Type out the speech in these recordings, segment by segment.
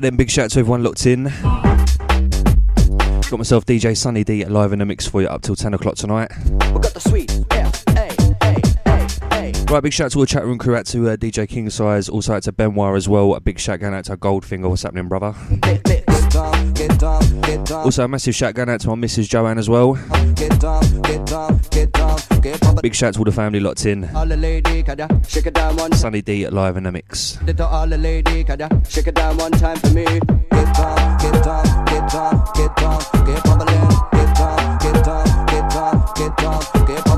Right then, big shout out to everyone locked in. Got myself DJ Sunny D live in the mix for you up till 10 o'clock tonight. Right, big shout out to all the chat room crew, out to uh, DJ King Size, also out to Benoit as well. A big shout going out to Goldfinger. What's happening, brother? Also, a massive shout going out to my Mrs. Joanne as well. Big shout to all the family locked in. Sunny D live in the mix. all the lady, can shake it down one time for me? Get down, get down, get down, get down, get bubbling. Get down, get down, get down, get down, get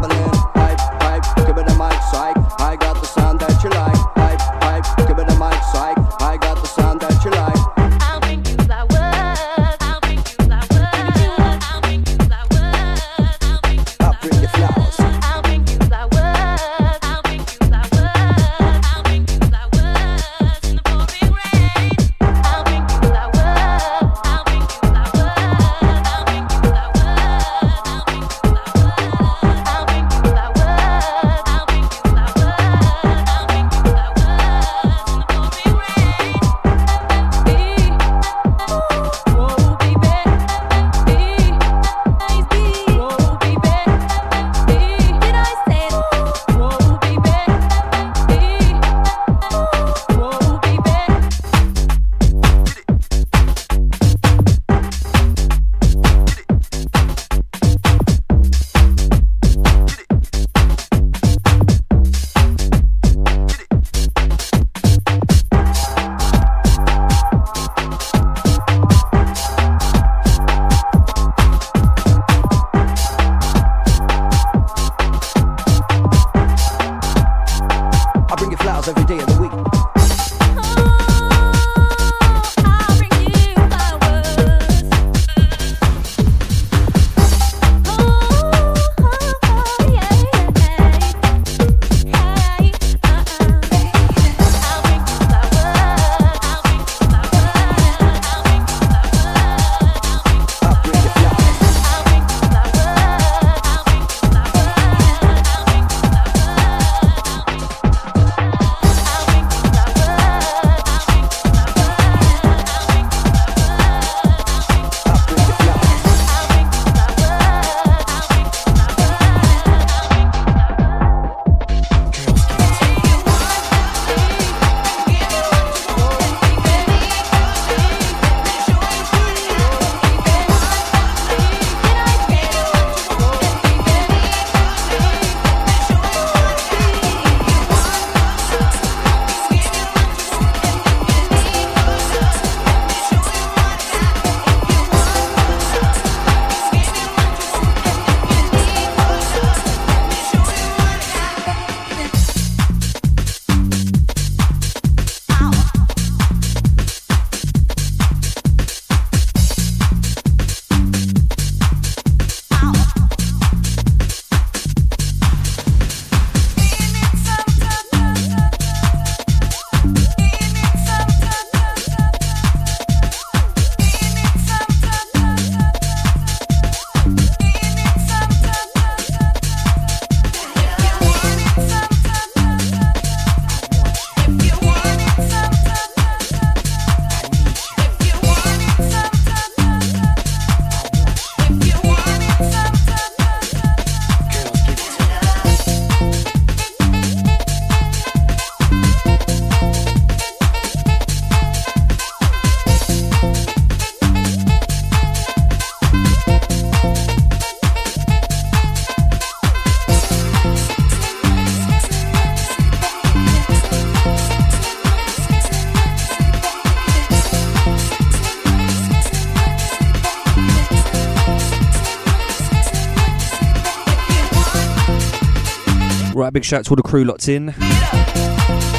out, big shout out to all the crew locked in.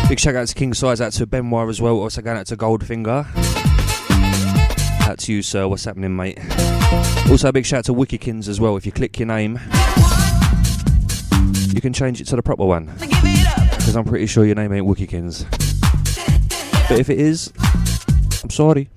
Big shout out to King Size, out to Benoit as well, also going out to Goldfinger. Out to you, sir, what's happening, mate? Also, a big shout out to Wikikins as well. If you click your name, you can change it to the proper one. Because I'm pretty sure your name ain't Wikikins. But if it is, I'm sorry.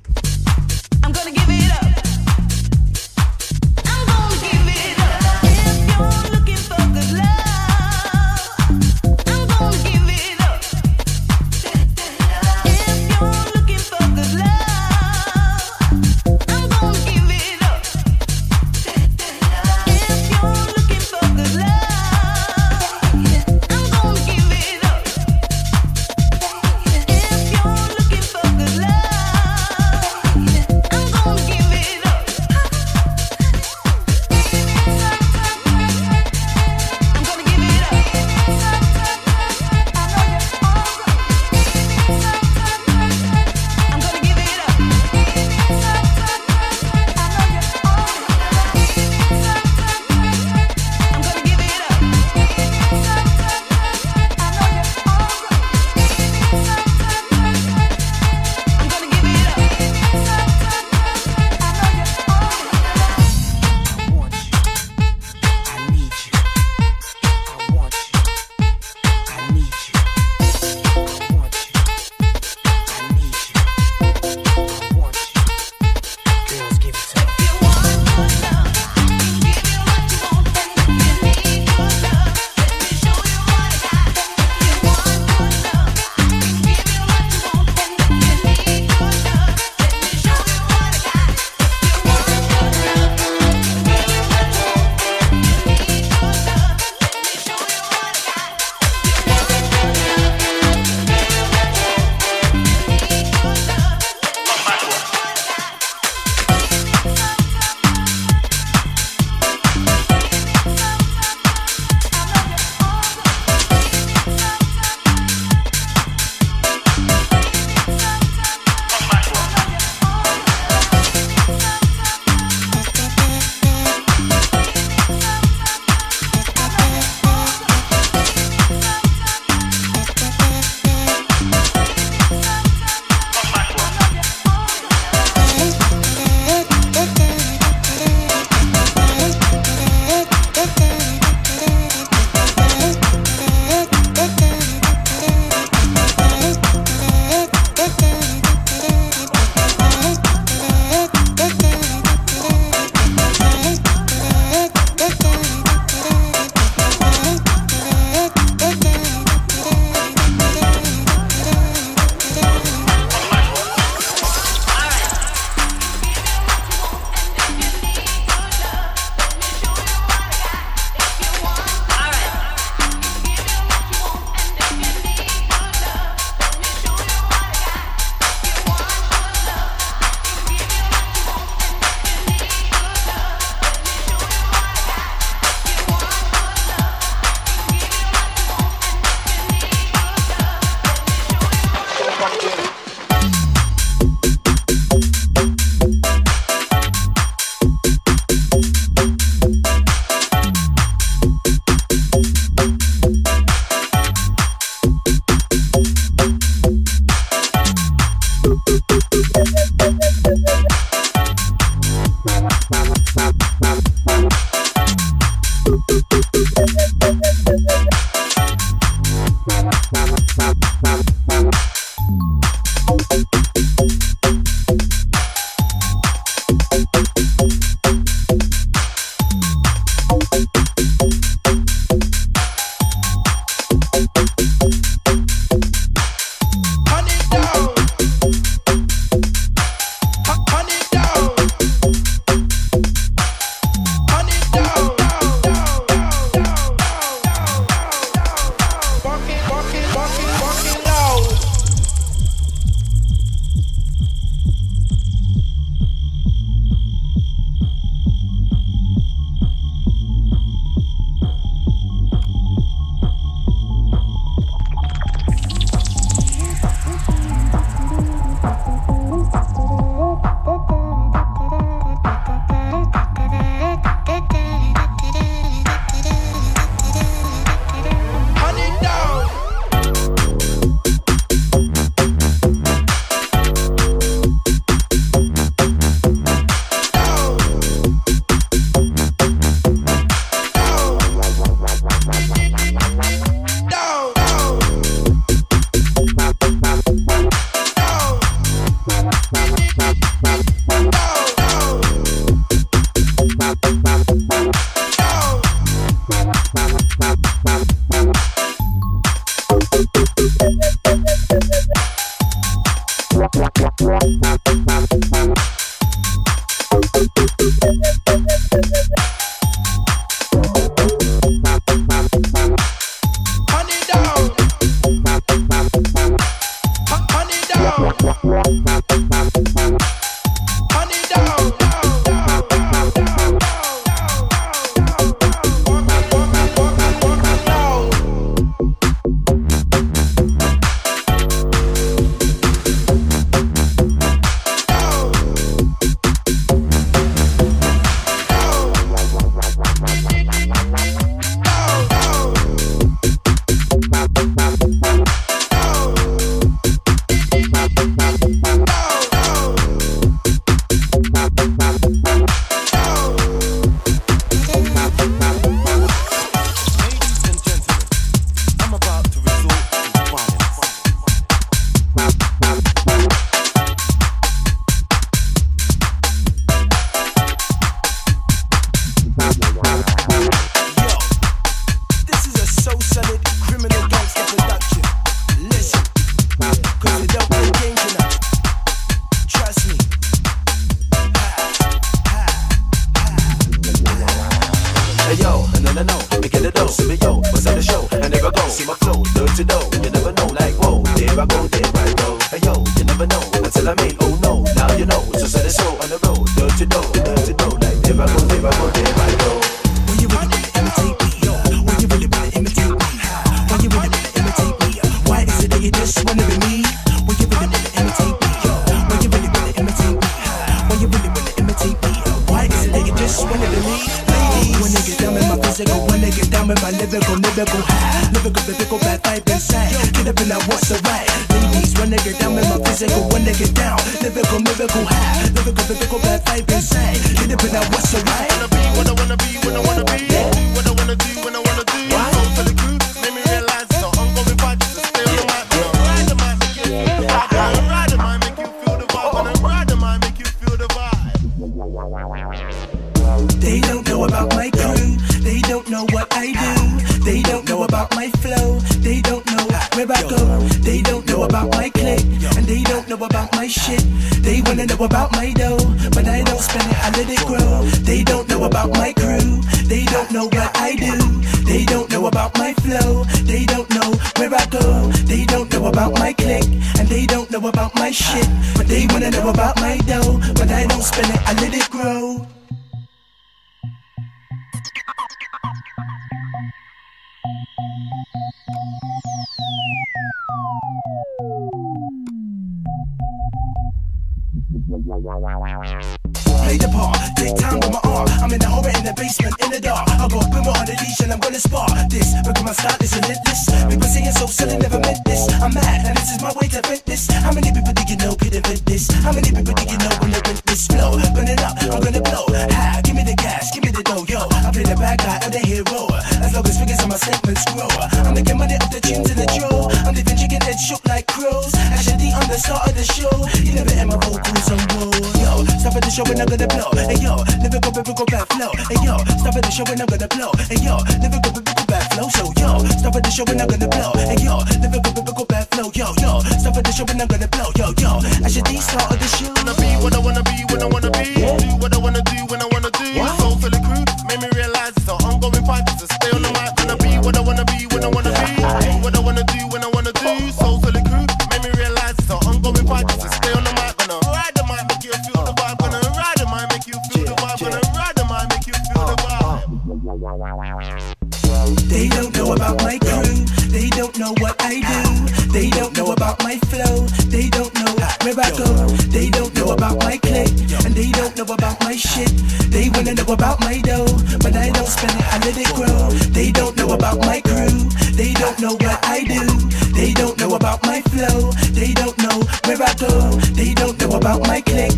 don't know what I do. They don't know about my flow. They don't know where I go. They don't know about my click. And they don't know about my shit. They wanna know about my dough. But I don't spend it, I let it grow. They don't know about my crew. They don't know what I do. They don't know about my flow. They don't know where I go. They don't know about my click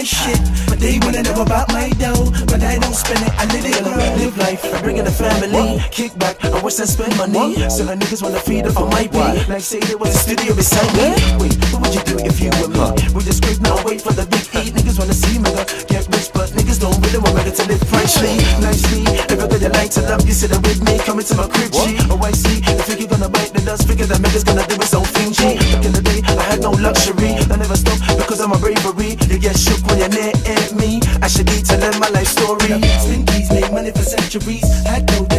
my shit. But they wanna know about my dough. But I don't spend it, I live it. Live life, I bring in the family. Kick back, I wish I spend money. So the niggas wanna feed up on my beat. Like say there was a studio beside me. Wait, what would you do if you were me? We just scrape, now wait for the big E. Niggas wanna see me get rich, but niggas don't really want me to live freshly, nicely. every girl could you light it up, you sit with me. Come into my crib, G. Oh, I see. If you gonna bite the dust, figure that niggas gonna do his own thing, G. Back in the day, I had no luxury. I never Cause of my bravery, you get shook when you're near me. I should be telling my life story. It's been these made money for centuries, had no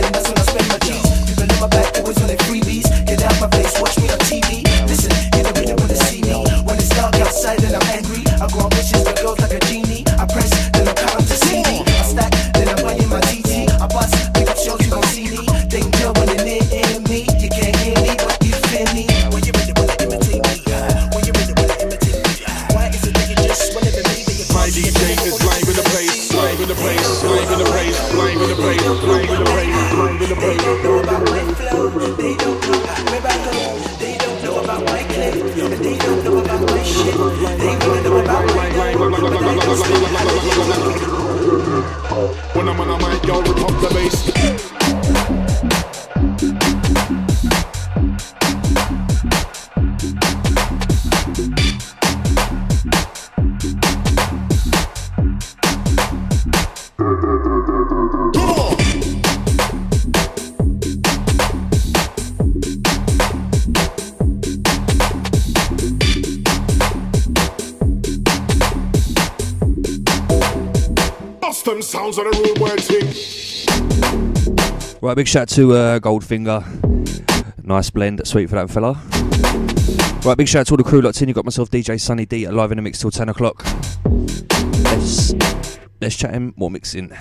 When I'm on a mic, y'all pump the bass. on the. Right, big shout to uh, Goldfinger. Nice blend, sweet for that fella. Right, big shout to all the crew locked in. You got myself DJ Sunny D alive in the mix till 10 o'clock. Let's, let's chat him, more mixing.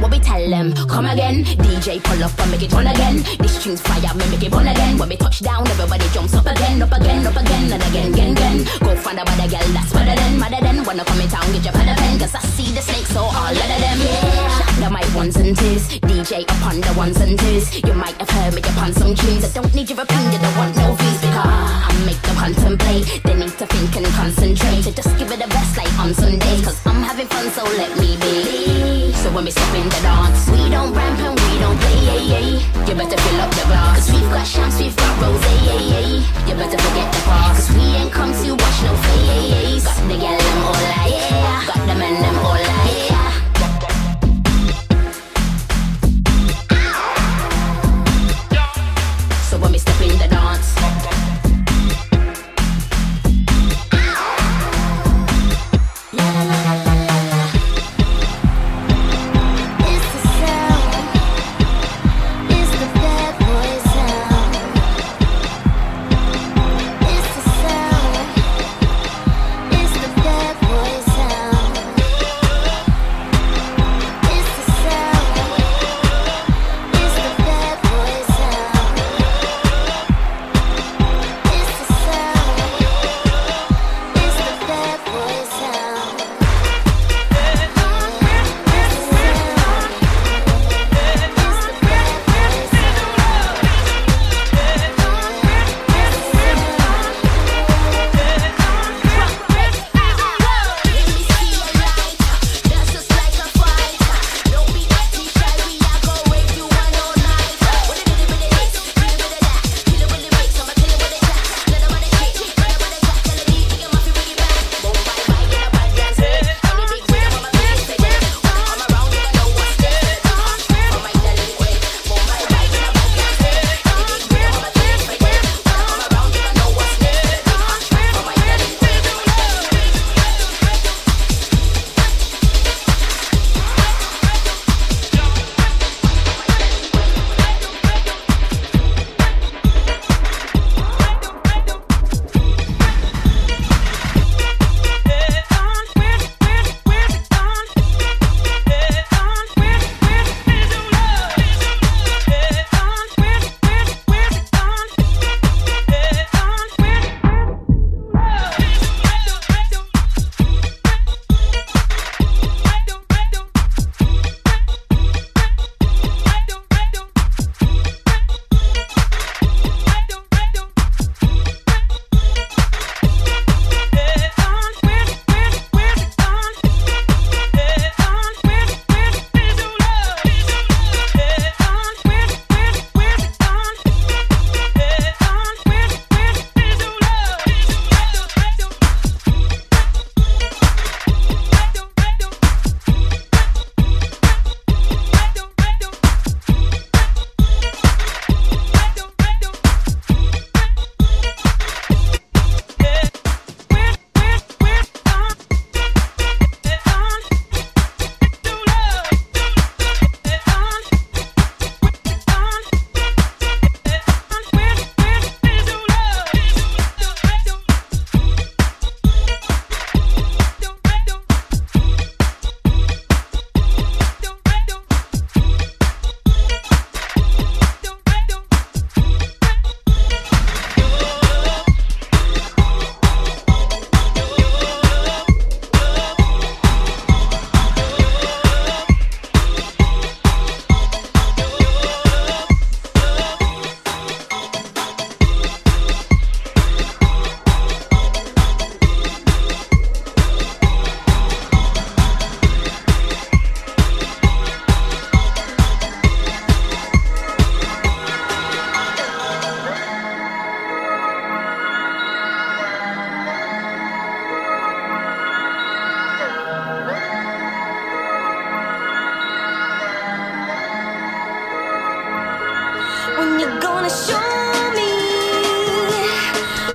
What we tell them, come again. DJ pull up and make it run again. This tune's fire, me make it run again. When we touch down, everybody jumps up again, up again, up again, and again, again, again. Go find a better girl that's better than, better than. Wanna come in town, get your pad pen, cause I see the snakes, so all of them. Shut the mic ones and twos. DJ upon the ones and twos. You might have heard me upon some tunes. I don't need your opinion, don't want no because I make them contemplate. They need to think and concentrate. So just give it a best like on Sundays, cause I'm having fun, so let me be. So when we step in the dance, we don't ramp and we don't play. You better fill up the glass. Cause we've got champs, we've got rose. You better forget the past. Cause we ain't come to watch no face. Got the gal them all like yeah. Got the men them all like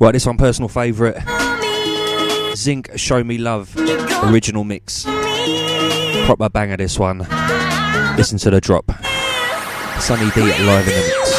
Right, this one personal favourite. Zinc Show Me Love original mix. Proper banger this one. Listen to the drop. Sunny D live in the mix.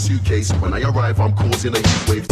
Suitcase. When I arrive, I'm causing a heat wave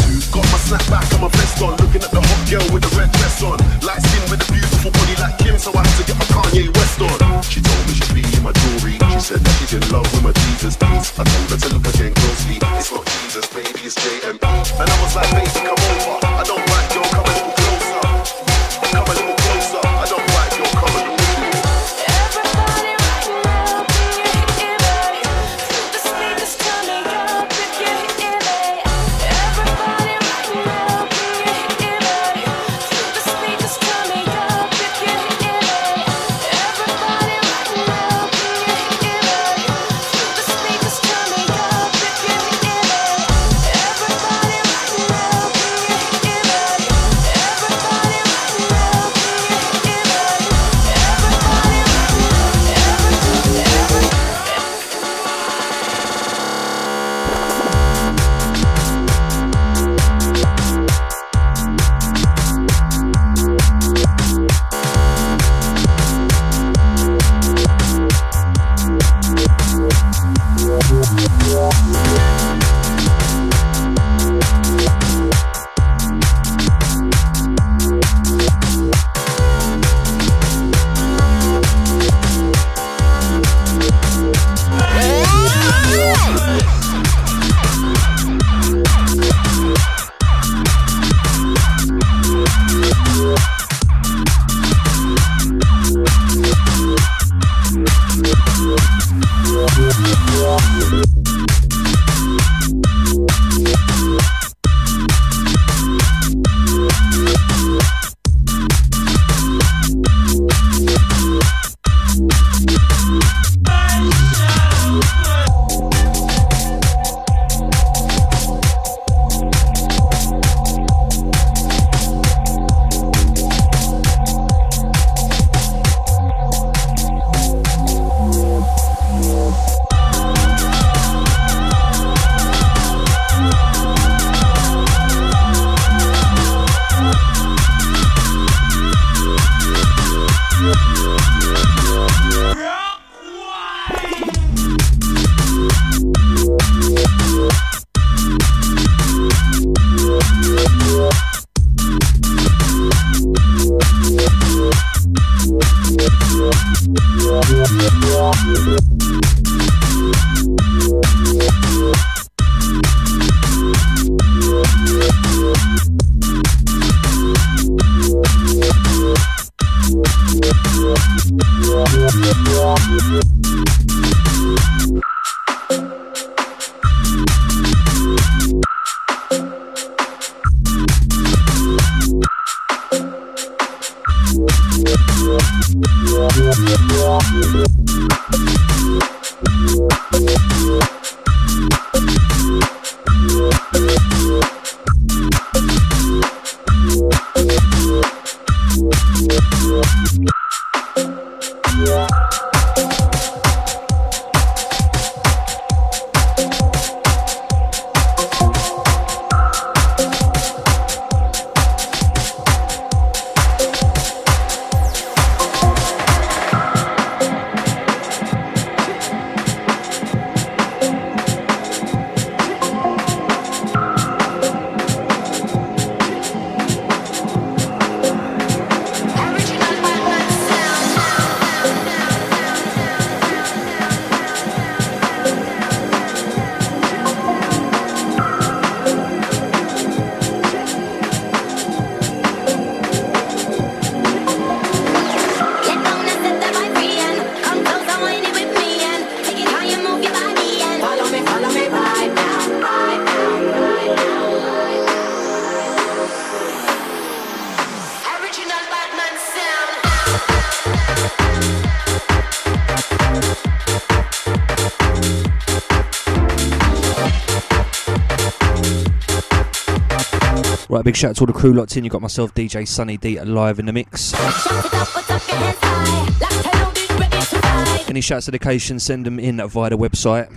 big shout out to all the crew locked in. You got myself, DJ Sunny D, live in the mix. Any shouts dedications, send them in via the website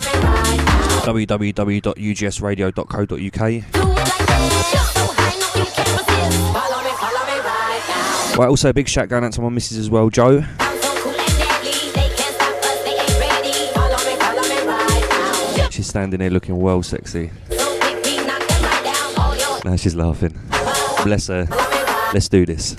www.ugsradio.co.uk. Right, also a big shout going out to my missus as well, Joe. She's standing there looking well sexy. Now she's laughing. Bless her. Let's do this.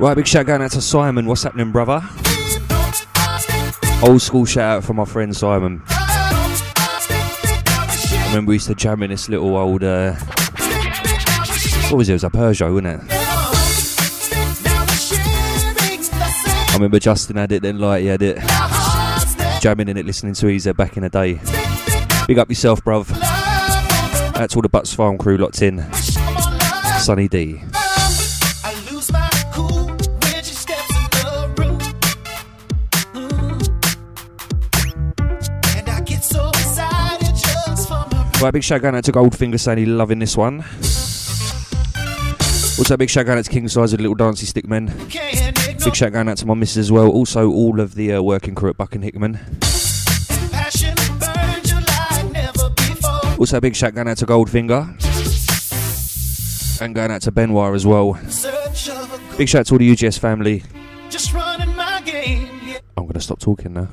Right, big shout going out to Simon. What's happening, brother? Old school shout out for my friend Simon. I remember we used to jam in this little old. Uh, what was it? It was a Peugeot, wasn't it? I remember Justin had it, then Lighty had it. Jamming in it, listening to Easy back in the day. Big up yourself, bruv. That's all the Butts Farm crew locked in. Sunny D. Right, big shout going out to Goldfinger saying he loving this one. Also, big shout going out to King Size of Little Dancey Stickmen. Big shout going out to my missus as well. Also, all of the uh, working crew at Buck and Hickman. passion burns you like never before. Also, big shout going out to Goldfinger. And going out to Benoit as well. Search of a good Big shout out to all the UGS family. just running my game. Yeah, I'm going to stop talking now.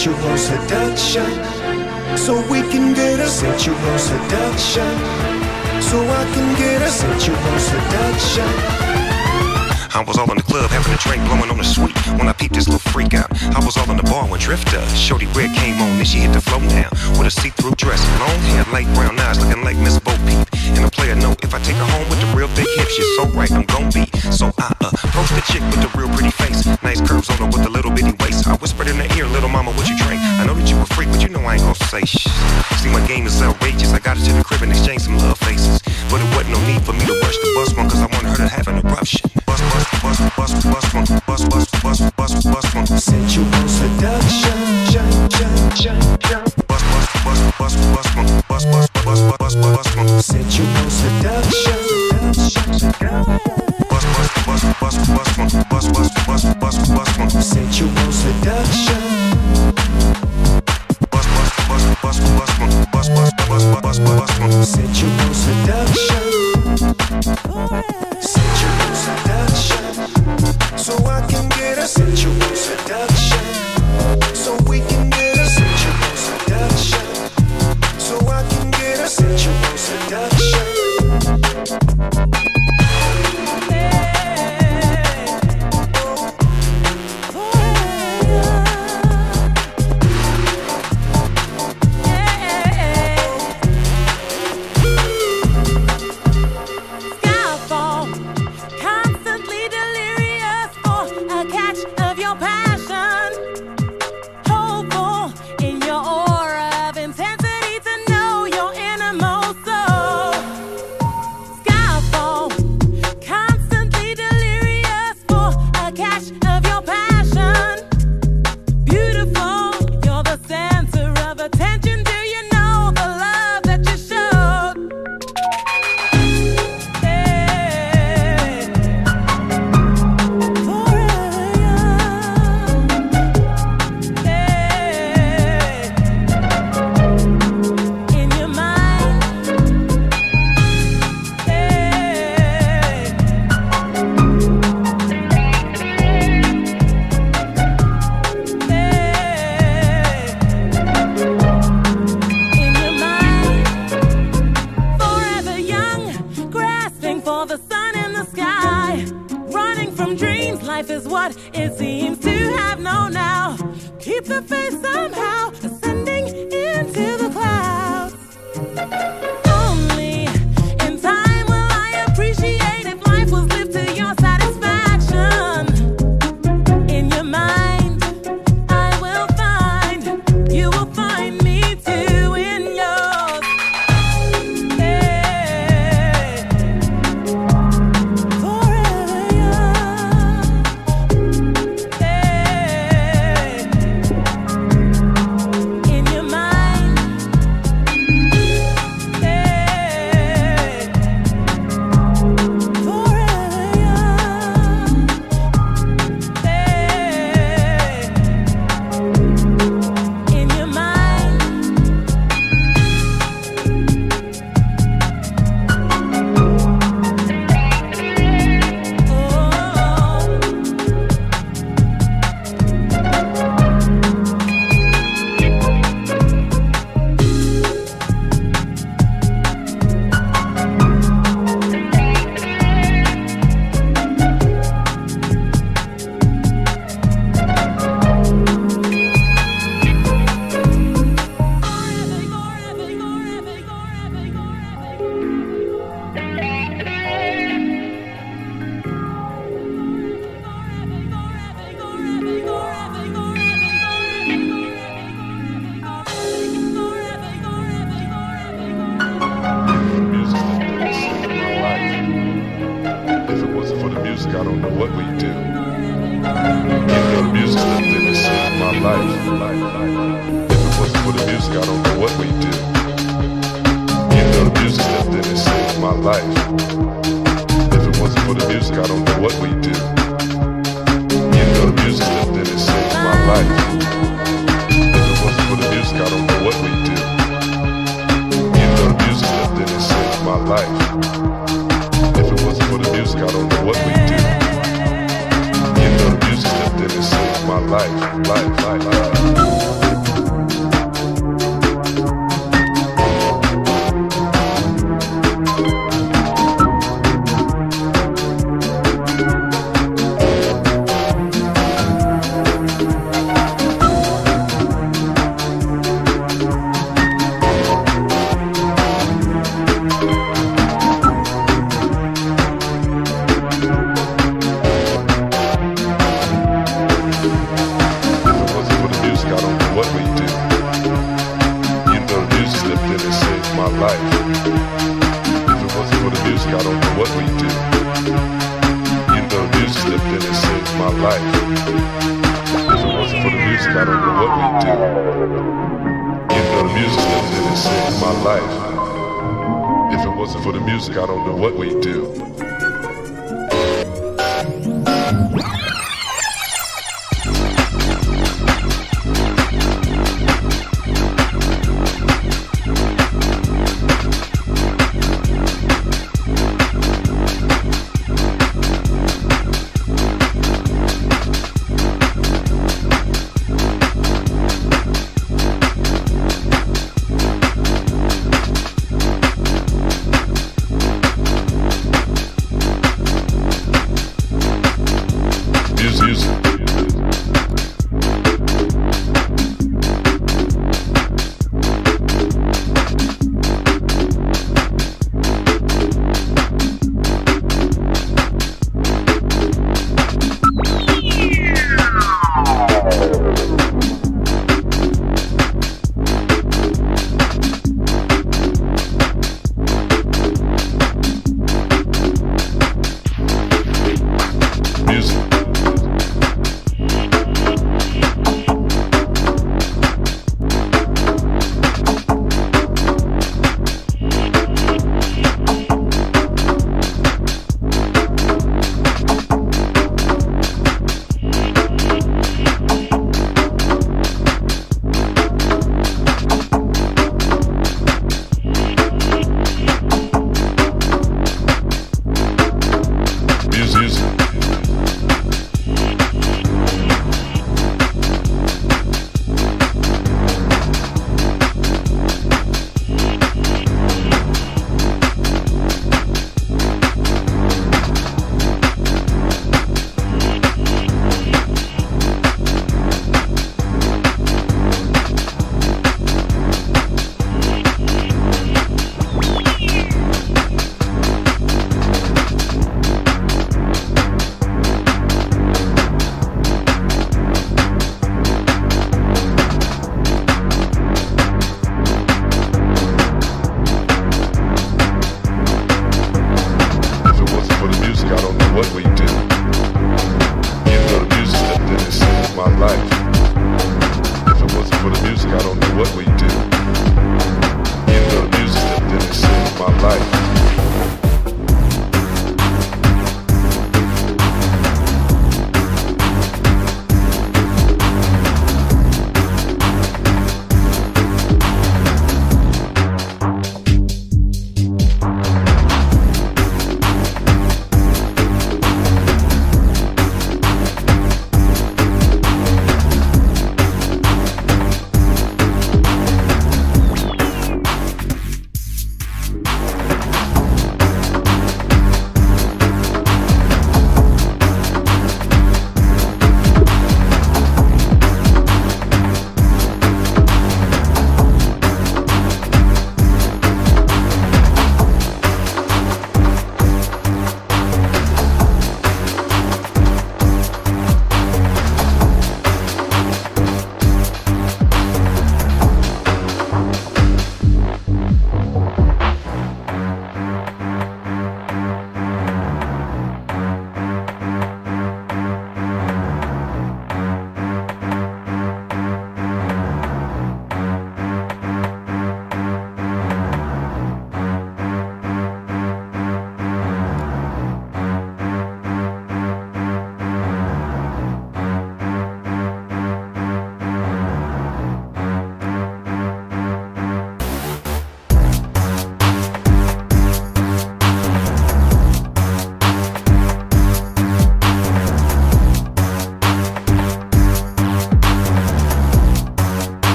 Sensual seduction. So we can get a sensual seduction. So I can get a sensual seduction. I was all in the club having a drink, blowing on the sweet. When I peeped this little freak out, I was all in the bar when Drifter, Shorty Red came on, and she hit the flow now. With a see-through dress, long hair, light brown eyes, looking like Miss Bo Peep. A player note, if I take her home with the real big hips, she's so right, I'm gon' be. So I uh, approached the chick with the real pretty face, nice curves on her with a little bitty waist. I whispered in her ear, little mama, what you drink? I know that you a freak, but you know I ain't gon' say shh. See, my game is outrageous. I got her to the crib and exchanged some love faces. But it wasn't no need for me to rush the bus one, cause I wanted her to have an eruption. Bust, bust, bust, bust, bust one, bust, bust, bust, bust, bust one. Sensual seduction. Shun, shun, shun,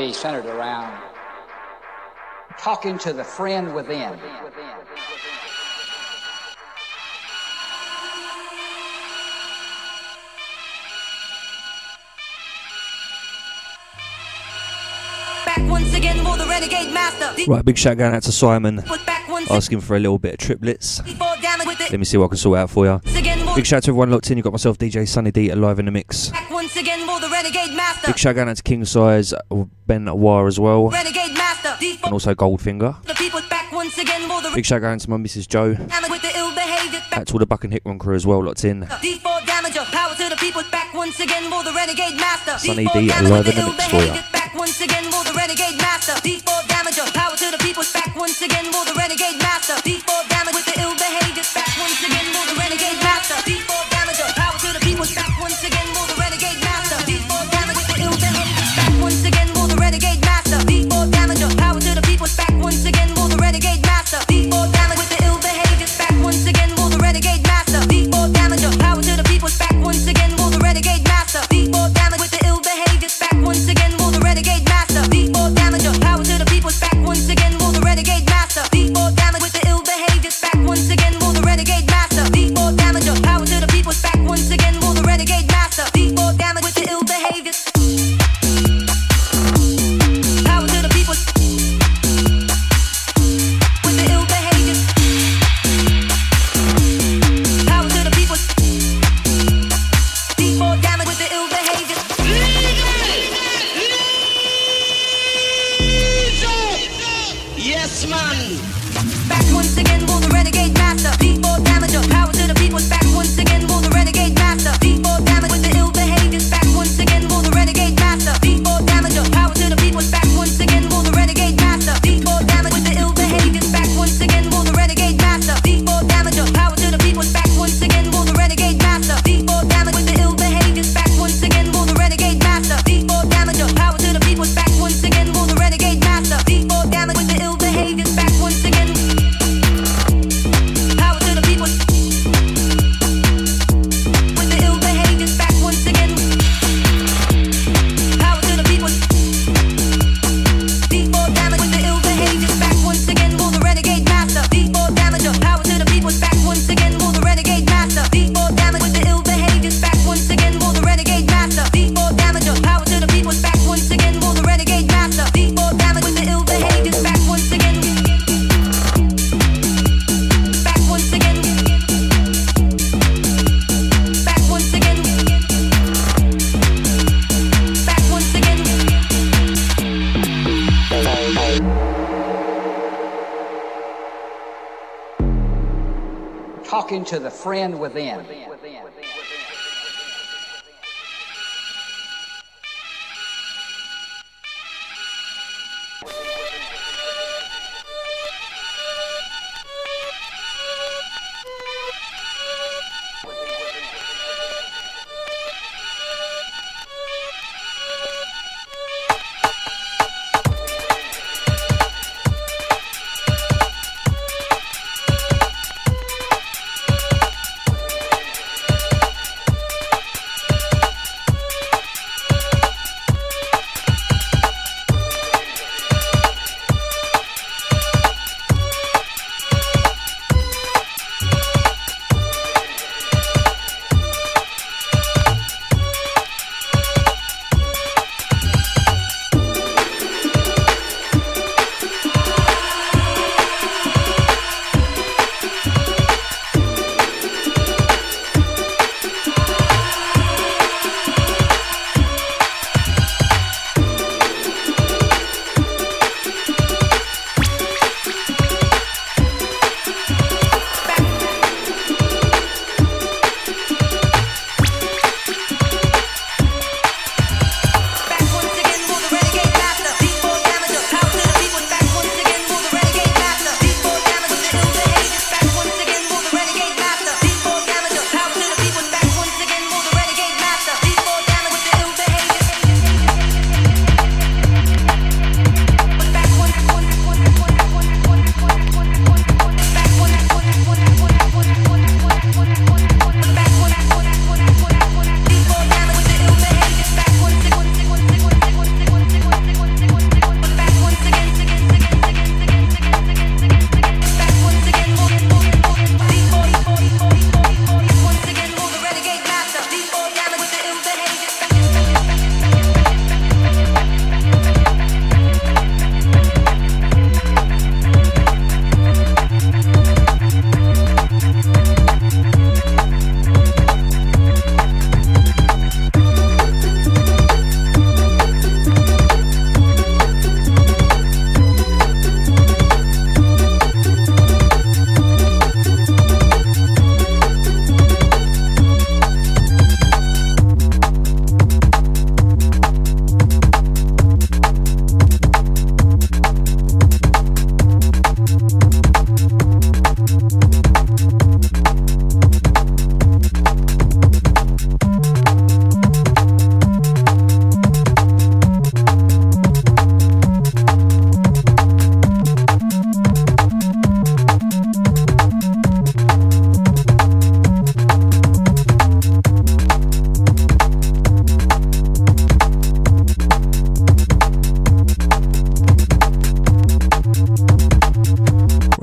be centered around talking to the friend within. Right, big shout going out to Simon, asking for a little bit of triplets. Let me see what I can sort out for you. Big shout out to everyone locked in. You got myself DJ Sunny D alive in the mix again will the Renegade Master. Big shout out to King Size, Ben War as well. Renegade Master. And also Goldfinger. The people back once again will the Big shout out to my Mrs. Joe. With the ill behavior. That's all the Buck and Hickman crew as well, locked in. D4 damager, power to the people back once again will the Renegade Master. Sunny D, alive in the mix for ya. Back once again will the Renegade Master. D4 damager, power to the people back once again will the Renegade Master. D4 damager.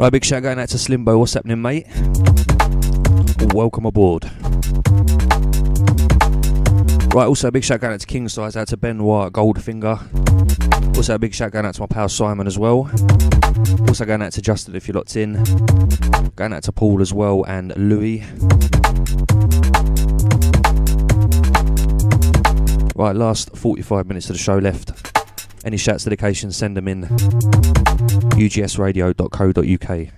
Right, big shout going out to Slimbo. What's happening, mate? Welcome aboard. Right, also a big shout going out to King Size, out to Benoit Goldfinger. Also a big shout going out to my pal Simon as well. Also going out to Justin if you're locked in. Going out to Paul as well and Louis. Right, last 45 minutes of the show left. Any shouts, dedications, send them in. ugsradio.co.uk.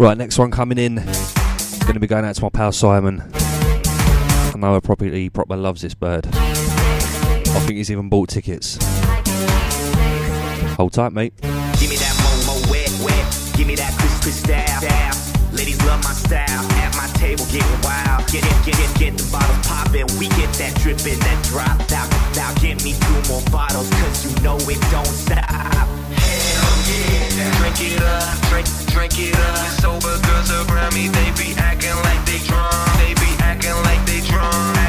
Right, next one coming in. Going to be going out to my pal Simon. I know I probably proper loves this bird. I think he's even bought tickets. Hold tight, mate. Give me that Momo wet, wet. Give me that Chris Chris style, style. Ladies love my style. At my table, getting wild. Get it, get it, get the bottles popping. We get that drippin', that drop. Now, now get me two more bottles, cause you know it don't stop. Hell yeah. Drink it up, drink drink it up. Sober girls around me, they be acting like they drunk. They be acting like they drunk.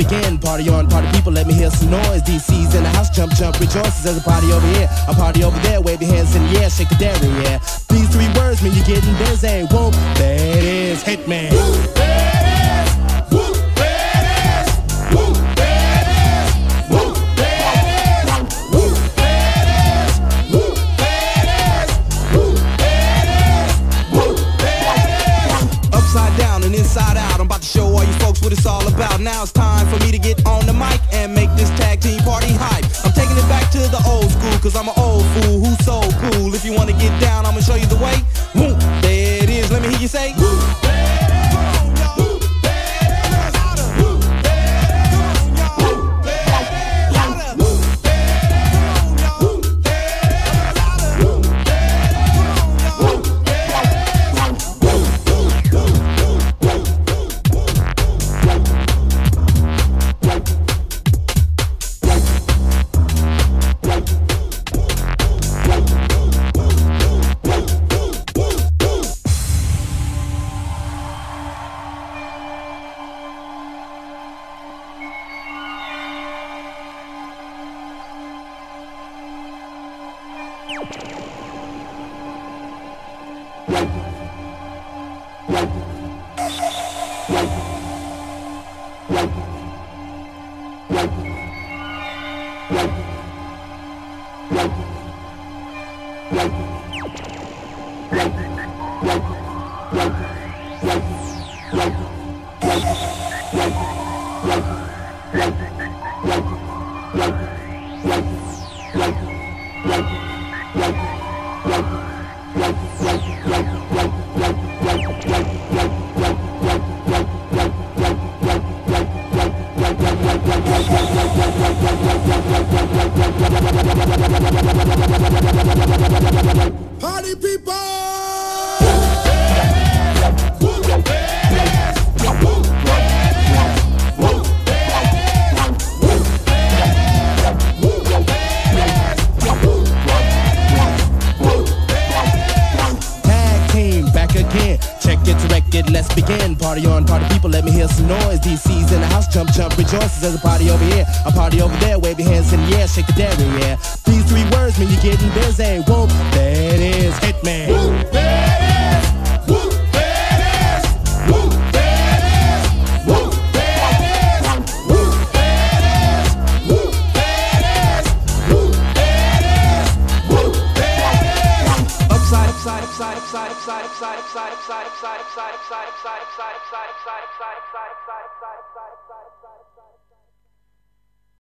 Begin, party on, party people, let me hear some noise. DC's in the house, jump, jump, rejoices. There's a party over here, a party over there. Wave your hands in the air, shake the dairy, yeah. These three words mean you're getting busy. Whoop, that is Hitman. Whoop,